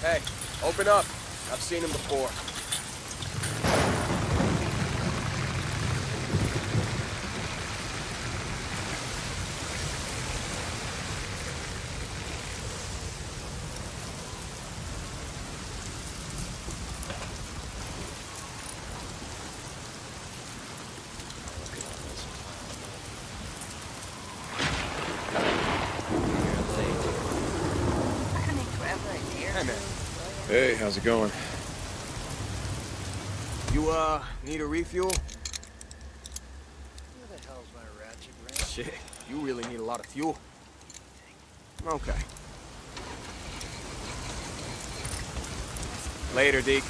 hey, open up. I've seen him before. Hey, how's it going? You, uh, need a refuel? Where the hell's my ratchet wrench? Shit, you really need a lot of fuel. Okay. Later, Deke.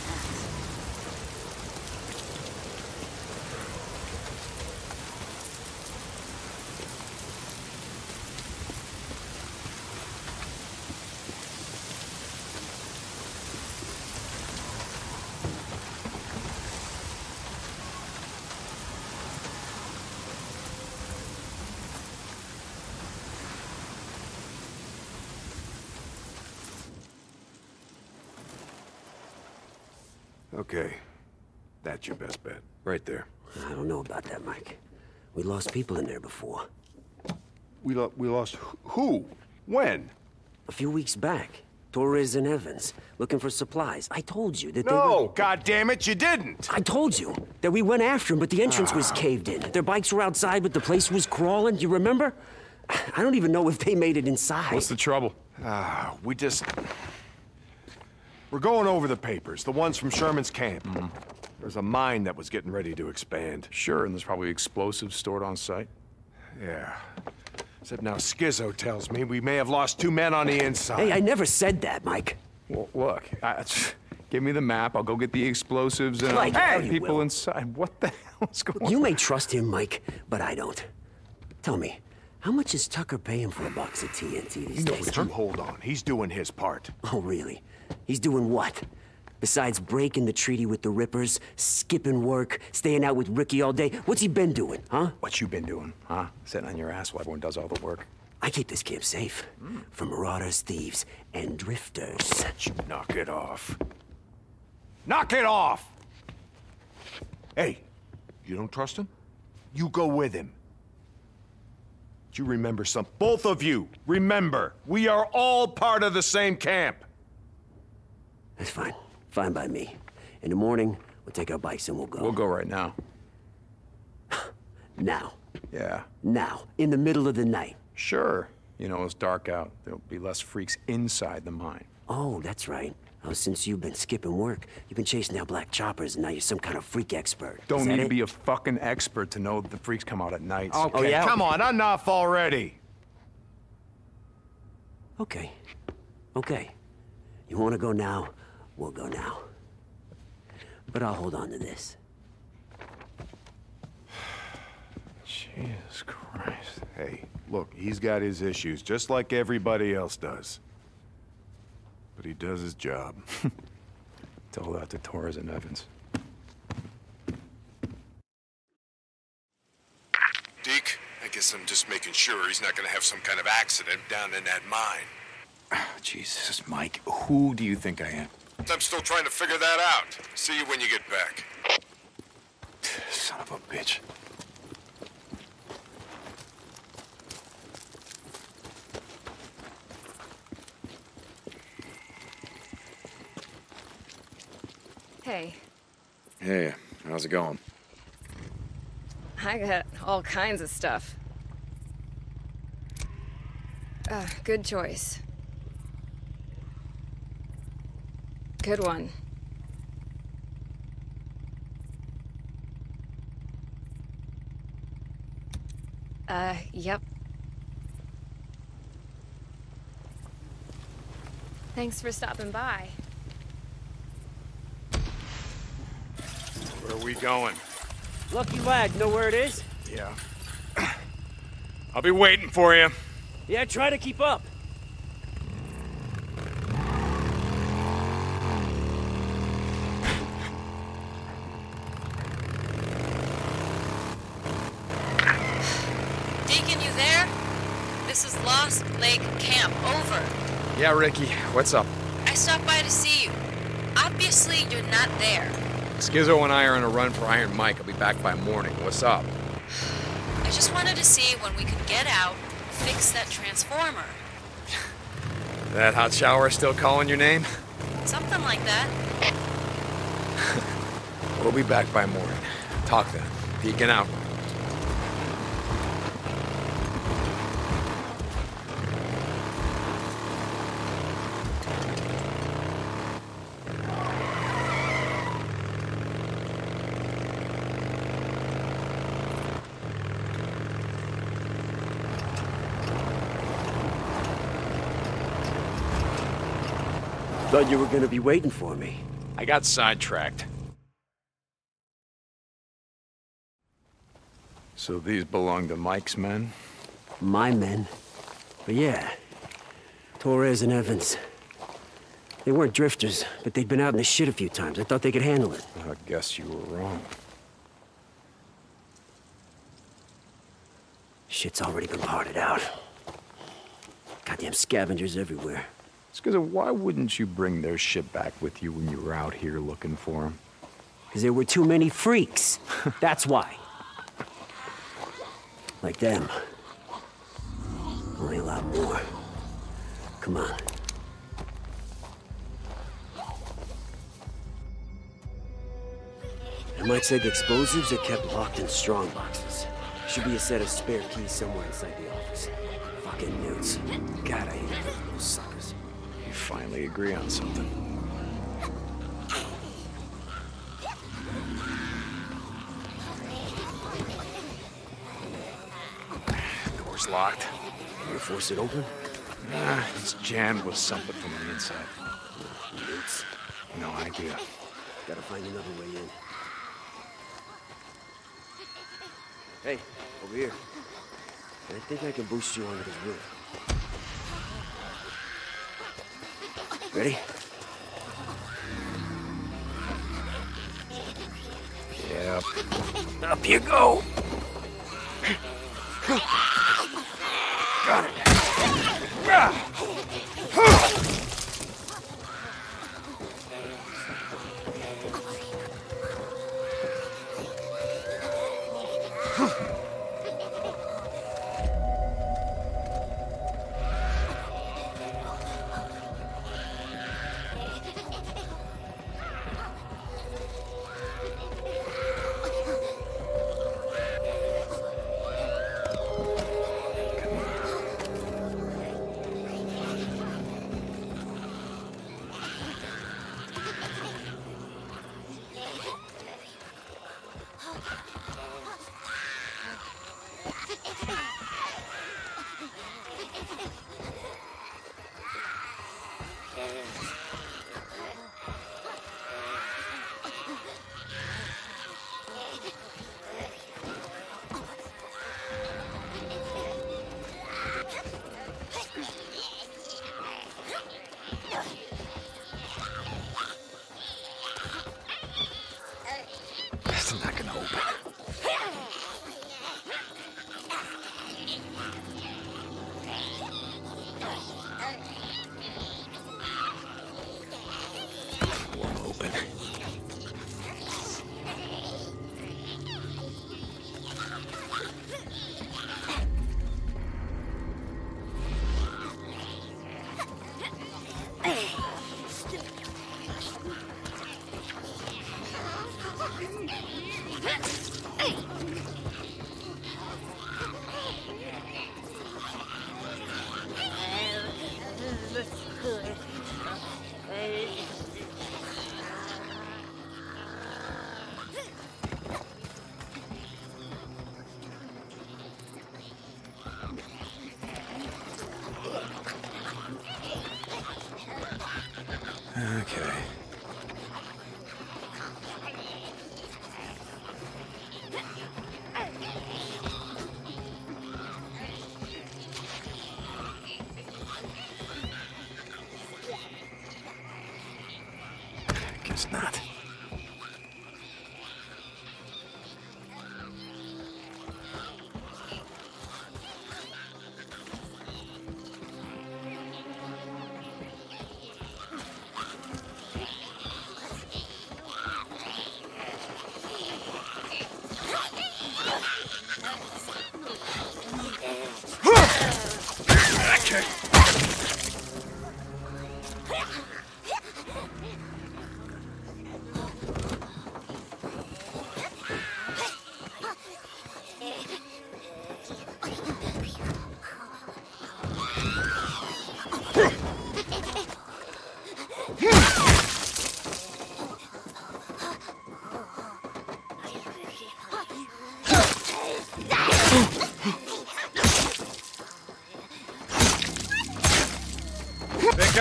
Okay. That's your best bet. Right there. I don't know about that, Mike. We lost people in there before. We, lo we lost who? When? A few weeks back. Torres and Evans, looking for supplies. I told you that they were. No, were... God damn it, you didn't! I told you that we went after them, but the entrance was caved in. Their bikes were outside, but the place was crawling. You remember? I don't even know if they made it inside. What's the trouble? Ah, we just... We're going over the papers, the ones from Sherman's camp. Mm-hmm. There's a mine that was getting ready to expand. Sure, and there's probably explosives stored on site. Yeah. Except now Skizzo tells me we may have lost two men on the inside. Hey, I never said that, Mike. Well, look, I, give me the map. I'll go get the explosives and Like, I'll hey! people Will. inside. What the hell is going You on? You may trust him, Mike, but I don't. Tell me, how much is Tucker paying for a box of TNT these No, days, but huh? you hold on. He's doing his part. Oh, really? He's doing what? Besides breaking the treaty with the Rippers, skipping work, staying out with Ricky all day, what's he been doing, huh? What you been doing, huh? Sitting on your ass while everyone does all the work. I keep this camp safe from marauders, thieves, and drifters. You knock it off. Knock it off! Hey, you don't trust him? You go with him. Do you remember some? Both of you, remember, we are all part of the same camp. That's fine. Fine by me. In the morning, we'll take our bikes and we'll go. We'll go right now. Now. Yeah, Now. In the middle of the night. sure. You know, it's dark out. There'll be less freaks inside the mine. Oh, that's right. Oh, since you've been skipping work, you've been chasing down black choppers, and now you're some kind of freak expert. Don't that need to be a fucking expert to know that the freaks come out at night. Okay, Oh, yeah? come on, enough already. Okay. Okay. You want to go now? We'll go now. But I'll hold on to this. Jesus Christ. Hey, look, he's got his issues, just like everybody else does. But he does his job. Tell that to Torres and Evans. Deke, I guess I'm just making sure he's not gonna have some kind of accident down in that mine. Jesus, Mike, who do you think I am? I'm still trying to figure that out. See you when you get back. Son of a bitch. Hey, Hey, how's it going? I got all kinds of stuff. Uh, good choice. Good one. Uh, yep. Thanks for stopping by. Where are we going? Lucky lad, know where it is? Yeah. I'll be waiting for you. Yeah, try to keep up. Deacon, you there? This Lake Camp. Over. Yeah, Ricky, what's up? I stopped by to see you. Obviously, you're not there. Skizzo and I are on a run for Iron Mike. I'll be back by morning. What's up? I just wanted to see when we could get out, fix that transformer. That hot shower still calling your name? Something like that. We'll be back by morning. Talk then. Peeking out. Thought you were gonna be waiting for me. I got sidetracked. So these belong to Mike's men? My men. But yeah, Torres and Evans. They weren't drifters, but they'd been out in the shit a few times. I thought they could handle it. I guess you were wrong. Shit's already been parted out. Goddamn scavengers everywhere. Skizzo, why wouldn't you bring their shit back with you when you were out here looking for them? Because there were too many freaks. That's why. Like them. Only a lot more. Come on. I might say the explosives are kept locked in strong boxes. Should be a set of spare keys somewhere inside the office. Fucking newts. God, I hate those suckers. Finally agree on something. Door's locked. You force it open? Ah, it's jammed with something from the inside. Newts. No idea. Gotta find another way in. Hey, over here. I think I can boost you onto this roof. Ready? Yep. Up you go! Got it. Okay.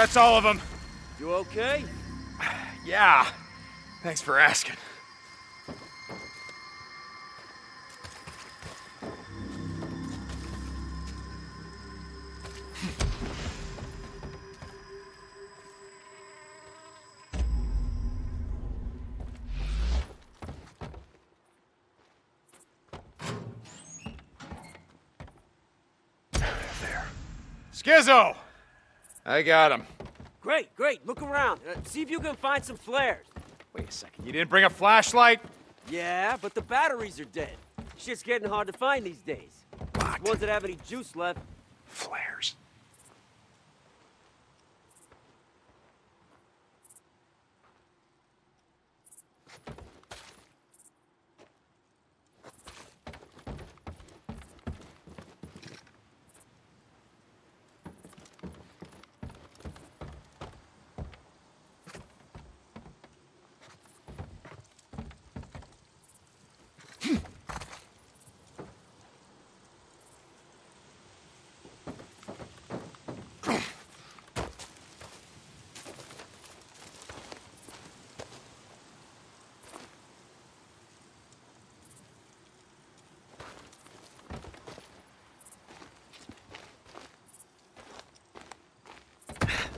That's all of them. You okay? Yeah. Thanks for asking. There. Skizzo! I got him. Great, great. Look around. Uh, see if you can find some flares. Wait a second, you didn't bring a flashlight? Yeah, but the batteries are dead. Shit's getting hard to find these days. What? Ones that have any juice left. Flares.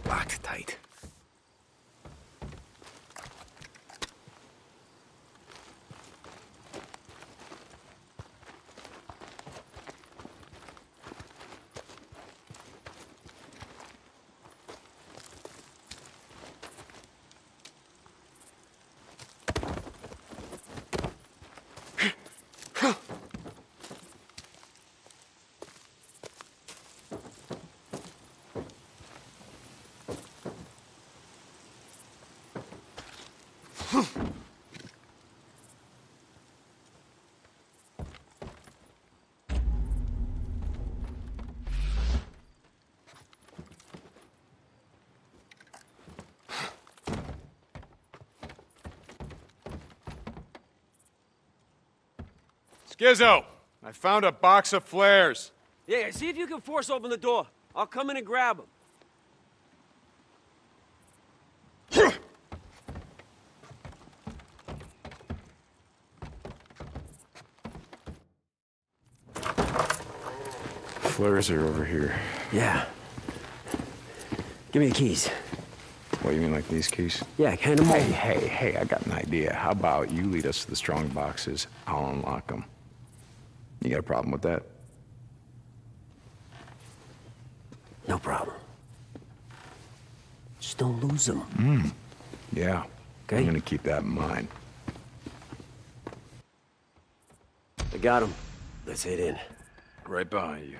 Locked tight. Skizzo, I found a box of flares. Yeah, see if you can force open the door. I'll come in and grab them. Flares are over here. Yeah. Give me the keys. What, you mean like these keys? Yeah, hand them Hey, over. hey, hey, I got an idea. How about you lead us to the strong boxes? I'll unlock them. You got a problem with that? No problem. Just don't lose them. Mm. Yeah. Okay. I'm gonna keep that in mind. I got him. Let's head in. Right behind you.